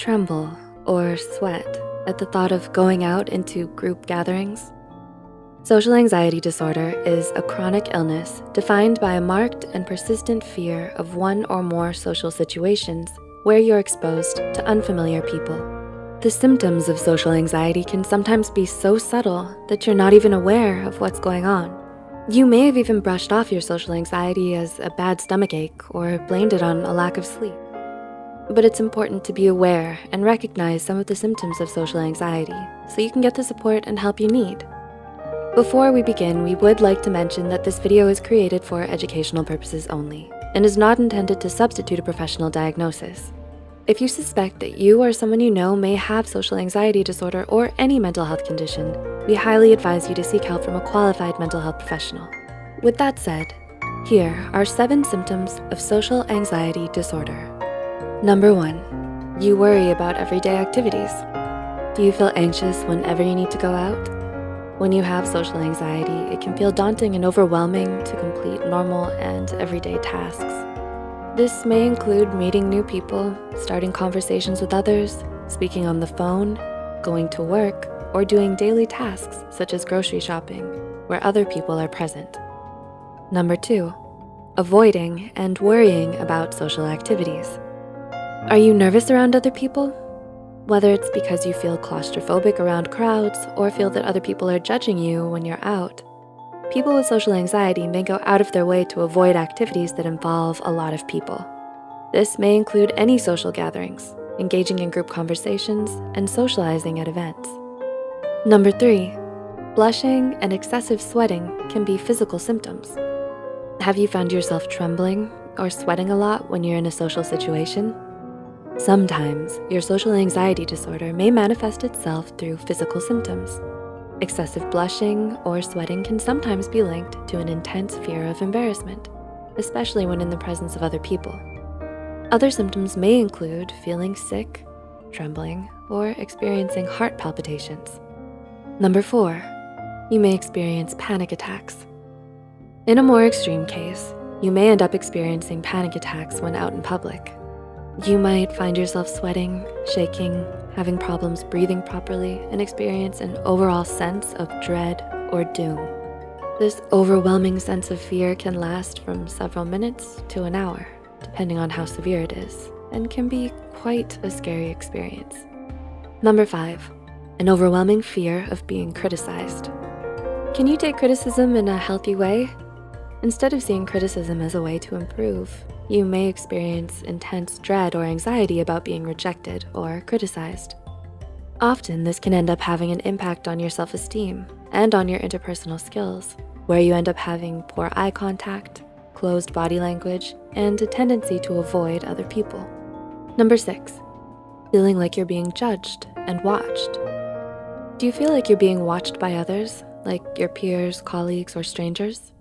tremble or sweat at the thought of going out into group gatherings? Social anxiety disorder is a chronic illness defined by a marked and persistent fear of one or more social situations where you're exposed to unfamiliar people. The symptoms of social anxiety can sometimes be so subtle that you're not even aware of what's going on. You may have even brushed off your social anxiety as a bad stomachache or blamed it on a lack of sleep. But it's important to be aware and recognize some of the symptoms of social anxiety so you can get the support and help you need. Before we begin, we would like to mention that this video is created for educational purposes only and is not intended to substitute a professional diagnosis. If you suspect that you or someone you know may have social anxiety disorder or any mental health condition, we highly advise you to seek help from a qualified mental health professional. With that said, here are seven symptoms of social anxiety disorder. Number one, you worry about everyday activities. Do you feel anxious whenever you need to go out? When you have social anxiety, it can feel daunting and overwhelming to complete normal and everyday tasks. This may include meeting new people, starting conversations with others, speaking on the phone, going to work, or doing daily tasks such as grocery shopping, where other people are present. Number two, avoiding and worrying about social activities. Are you nervous around other people? Whether it's because you feel claustrophobic around crowds or feel that other people are judging you when you're out, people with social anxiety may go out of their way to avoid activities that involve a lot of people. This may include any social gatherings, engaging in group conversations, and socializing at events. Number three, blushing and excessive sweating can be physical symptoms. Have you found yourself trembling or sweating a lot when you're in a social situation? Sometimes your social anxiety disorder may manifest itself through physical symptoms. Excessive blushing or sweating can sometimes be linked to an intense fear of embarrassment, especially when in the presence of other people. Other symptoms may include feeling sick, trembling, or experiencing heart palpitations. Number four, you may experience panic attacks. In a more extreme case, you may end up experiencing panic attacks when out in public. You might find yourself sweating, shaking, having problems breathing properly, and experience an overall sense of dread or doom. This overwhelming sense of fear can last from several minutes to an hour, depending on how severe it is, and can be quite a scary experience. Number five, an overwhelming fear of being criticized. Can you take criticism in a healthy way? Instead of seeing criticism as a way to improve, you may experience intense dread or anxiety about being rejected or criticized. Often, this can end up having an impact on your self-esteem and on your interpersonal skills, where you end up having poor eye contact, closed body language, and a tendency to avoid other people. Number six, feeling like you're being judged and watched. Do you feel like you're being watched by others, like your peers, colleagues, or strangers?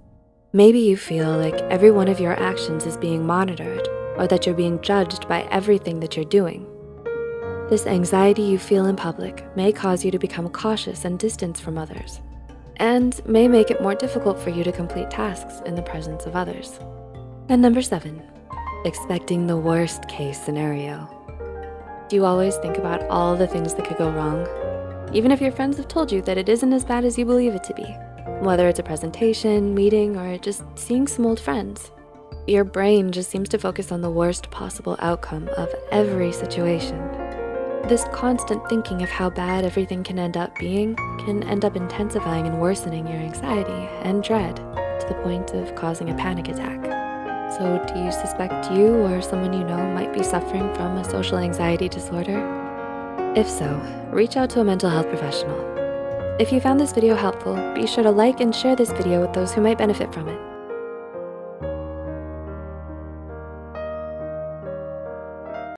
Maybe you feel like every one of your actions is being monitored or that you're being judged by everything that you're doing. This anxiety you feel in public may cause you to become cautious and distant from others, and may make it more difficult for you to complete tasks in the presence of others. And number seven, expecting the worst case scenario. Do you always think about all the things that could go wrong? Even if your friends have told you that it isn't as bad as you believe it to be. Whether it's a presentation, meeting, or just seeing some old friends, your brain just seems to focus on the worst possible outcome of every situation. This constant thinking of how bad everything can end up being can end up intensifying and worsening your anxiety and dread to the point of causing a panic attack. So do you suspect you or someone you know might be suffering from a social anxiety disorder? If so, reach out to a mental health professional if you found this video helpful, be sure to like and share this video with those who might benefit from it.